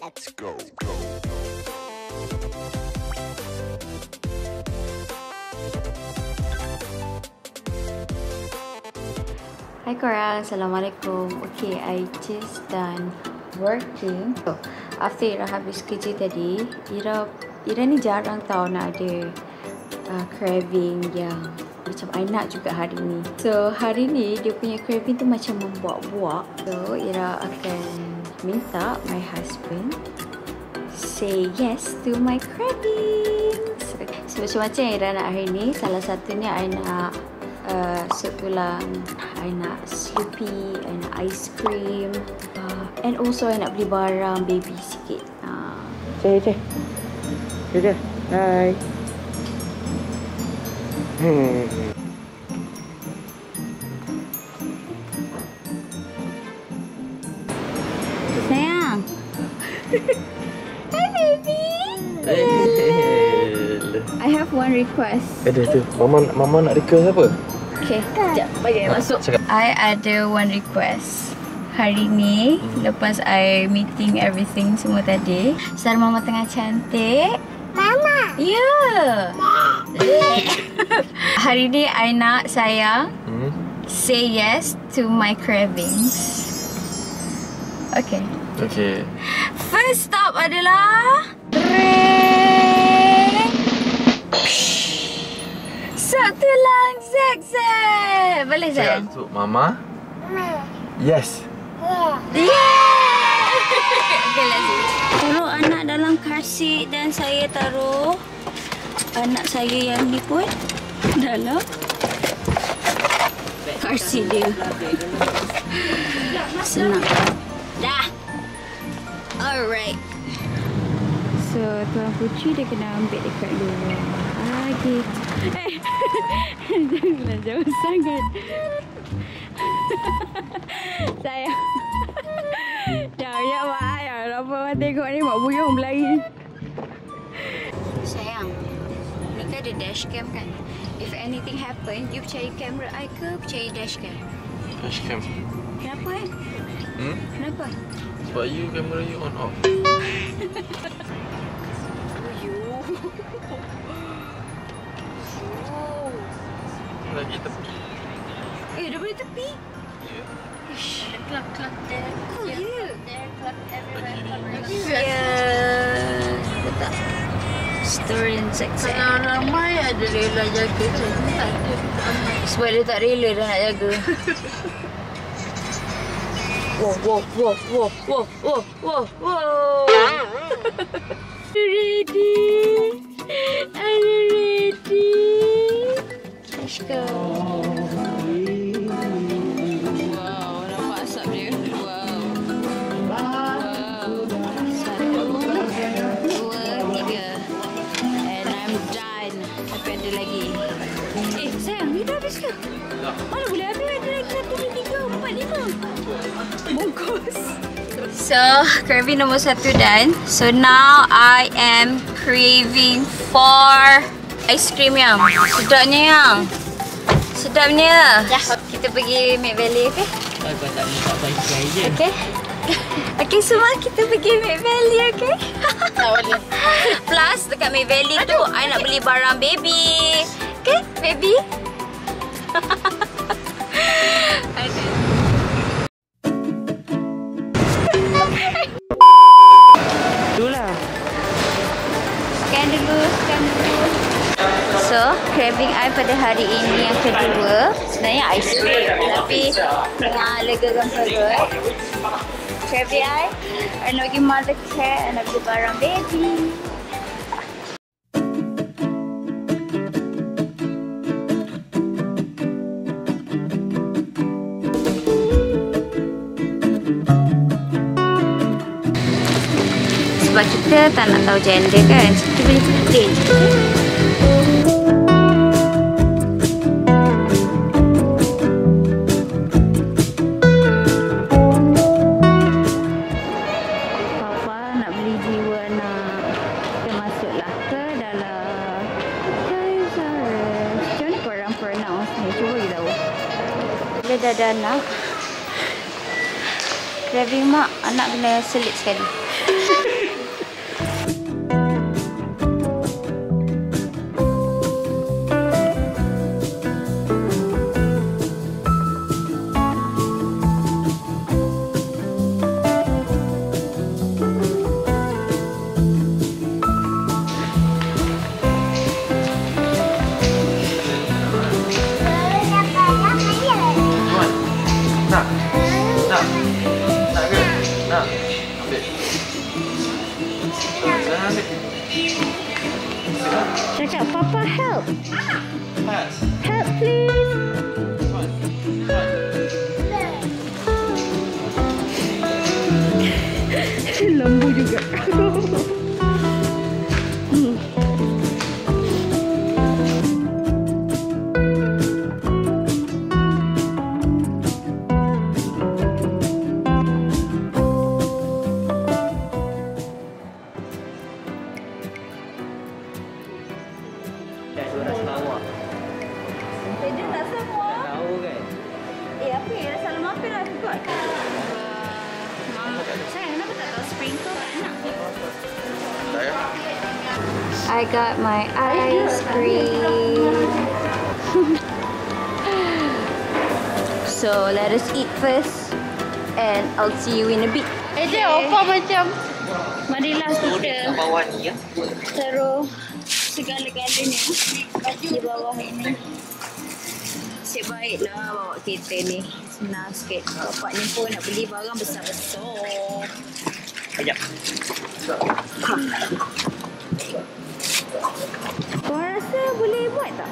Let's go. Hai korang, Assalamualaikum. Okay, I just done working. So, after Ira habis kerja tadi, Ira, Ira ni jarang tau nak ada uh, craving yang macam I nak juga hari ni. So, hari ni dia punya craving tu macam membuat-buat. So, Ira akan minta my husband say yes to my cravings. So, macam-macam yang Ira nak hari ni. Salah satunya I nak uh, sup tulang I nak Sloopy I nak ice cream uh, and also I nak beli barang baby sikit uh. Cik, cik. Cik, cik. Hai. Hmm. Hi baby I have one request Ada tu. Mama mama nak request apa? Okay, sekejap bagi I masuk Cakap. I ada one request Hari ni, lepas I meeting everything semua tadi Secara mama tengah cantik Mama Ya yeah. Hari ni I nak sayang Hmm. say yes to my cravings. Okay. Okay. First stop adalah Ring. Sup tulang zag-zag. Boleh sayang? Cakap tu mama. Yes. Yeah! okay, let's go. Taruh anak dalam seat dan saya taruh anak saya yang ni pun dalam seat dia. Senang. Dah. Alright. So, Tuan Putri dia kena ambil dekat luar. Ah, gitu. Eh, janganlah jauh sangat. Sayang. Jangan ya mak ayah. Apa mak tengok ni mak buyung berlari. Sayang. Ni kan ada dashcam kan? If anything happen, you percaya kamera I ke percaya dashcam? Dashcam. Kenapa kan? Hmm? Kenapa? Sebab you kamera you on off. Lagi tepi. Eh, dah boleh tepi. Ya. Ish. Kelak-kelak dia. Oh, ya. Lagi ni. Ya. Letak. Story and sex. Kalau ramai ada rela jaga macam tu tak ada ramai. Sebab dia tak rela dah nak jaga. Wow, wow, wow, wow, wow, wow, wow, wow. ready? Are you ready? Let's go. Wow, nampak asap dia. Wow. Wow. Satu, dua, tiga. And I'm done. Tapi ada lagi. Eh, sayang, ni dah habis ke? Mana boleh habis? Bungkus. So, craving nombor satu done. So, now I am craving for ice cream yang. Sedapnya yang. Sedapnya. Ya. Kita pergi Mid Valley, okay? Kau tak minta baik-baik je. Okay. Okay, semua kita pergi Mid Valley, okay? Tak boleh. Plus, dekat Mid Valley tu, I nak beli barang baby. Okay, baby? Aduh. Scan dulu. So, craving I pada hari ini yang kedua sebenarnya ice cream. Tapi tengah perut. Craving I, I nak pergi mother care, I nak beli barang baby. Sebab kita tak nak tahu gender kan. Kita boleh pilih je Bila dah ada anak Craving mak, anak kena selit sekali Apa lah. Sayang, kenapa tak tahu sprinkle tak nak? I got my ice cream. so, let us eat first. And I'll see you in a bit. Eh dia apa macam Marilah kita Bawah ni ya. taruh segala-galanya di bawah ini. Nasib baiklah bawa kereta ni. Senang sikit. Bapak ni pun nak beli barang besar-besar. Sekejap. Korang rasa boleh buat tak?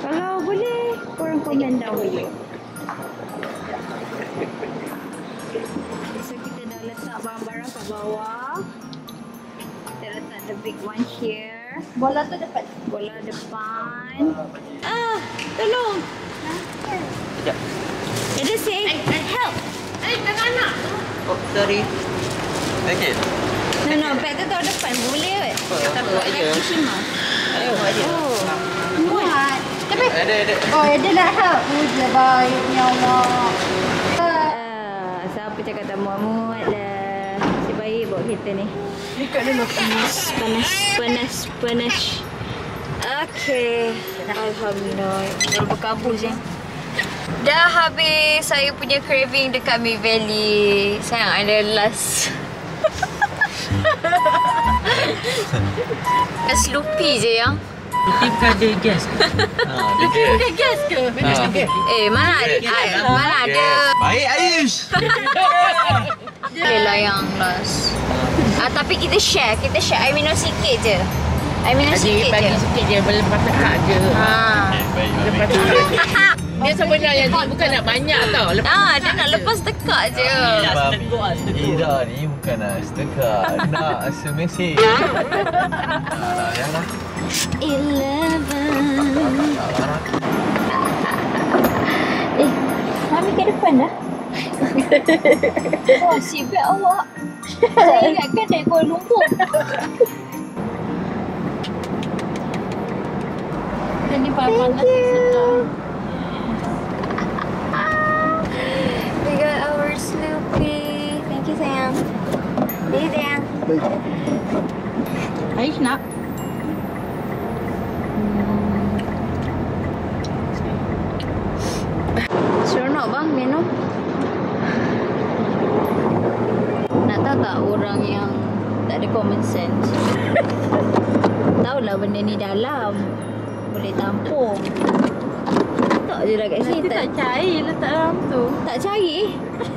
Kalau boleh, korang komen down below. So kita dah letak barang-barang kat bawah. Kita letak the big one here. Bola tu dapat. Bola depan. Ah, tolong. Sekejap. Ada say, help. Eh tengah nak. Oh, sorry. Okey. No, no, bag tu tahu depan. Boleh kot. Apa buat. Ayo buat je. Oh. Muat. Tapi Ada ada. oh dia nak help. Udah baiknya Allah. Ah, siapa cakap tak muat-muat lah. Baik bawa kereta ni. Dekat dulu. Panas, panas, panas, panas. Okay. Alhamdulillah. Dah berkabus je. Dah habis saya punya craving dekat Mid Valley. Sayang ada last. Gas lupi je yang. Putih bukan ada gas ke? Ha, dia. Dia gas ke? Ha. Eh, mana ada, ah, mana ada. Baik Ayush. Boleh lah yang last. Ah, tapi kita share. Kita share. I minum sikit je. I minum sikit bagi je. sikit je Lepas tekak je Ha. Lepas tekak Dia sebenarnya dia bukan nak banyak tau Lepas Ah, dia nak lepas tekak je. Ira ni bukan nak setekak Nak semesej janganlah Eleven. Tak lah Eh, Mami ke depan dah. oh, sibuk awak. Saya ingatkan dari Kuala Lumpur. Jadi panas sedap. We got our Snoopy. Thank you, sayang. Hey, sayang. Aish nak. Seronok bang minum. Nak tahu tak orang yang tak ada common sense? Tahulah benda ni dalam. Boleh tampung. Tak je lah kat sini. Nanti tak cair letak dalam tu. tak cari.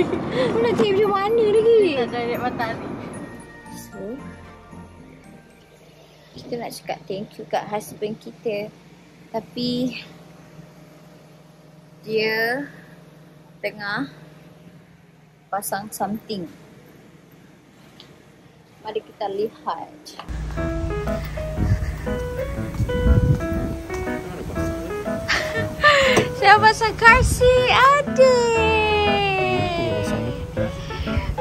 Nak cari macam mana lagi? Tak cari matahari. So, kita nak cakap thank you kat husband kita. Tapi, dia tengah pasang something. Mari kita lihat. Saya pasang car seat adik.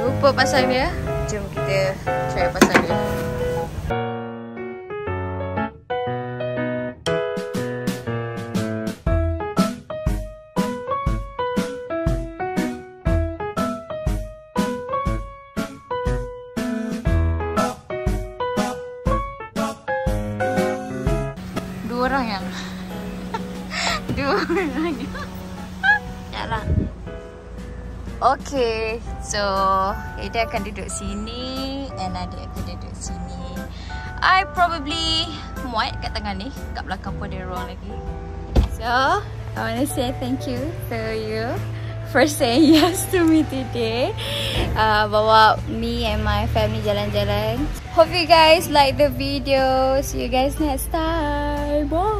Lupa pasang dia. Jom kita try pasang dia. Dua orang yang Dua orang yang Yalah Okay, so Ida akan duduk sini and adik akan duduk sini. I probably muat kat tengah ni. Kat belakang pun ada ruang lagi. So, I want to say thank you to you for saying yes to me today. Uh, bawa me and my family jalan-jalan. Hope you guys like the video. See you guys next time. Bye.